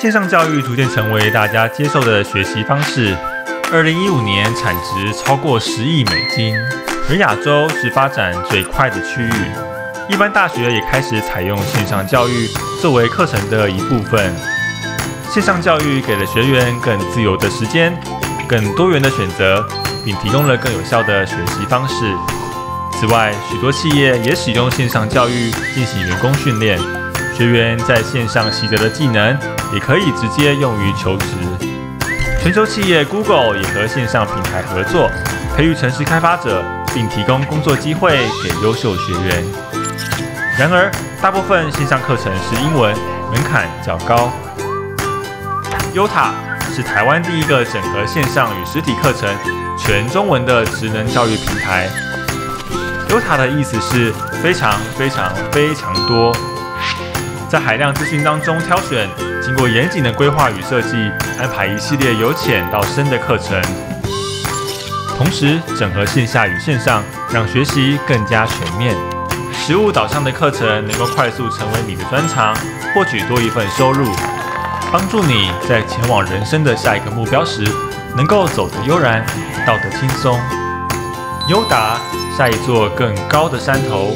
线上教育逐渐成为大家接受的学习方式。二零一五年产值超过十亿美金，而亚洲是发展最快的区域。一般大学也开始采用线上教育作为课程的一部分。线上教育给了学员更自由的时间、更多元的选择，并提供了更有效的学习方式。此外，许多企业也使用线上教育进行员工训练，学员在线上习得的技能也可以直接用于求职。全球企业 Google 也和线上平台合作，培育城市开发者，并提供工作机会给优秀学员。然而，大部分线上课程是英文，门槛较高。Uta 是台湾第一个整合线上与实体课程全中文的职能教育平台。Uta 的意思是非常非常非常多，在海量资讯当中挑选，经过严谨的规划与设计，安排一系列由浅到深的课程，同时整合线下与线上，让学习更加全面。实务导向的课程能够快速成为你的专长，获取多一份收入。帮助你在前往人生的下一个目标时，能够走得悠然，到得轻松。优达，下一座更高的山头。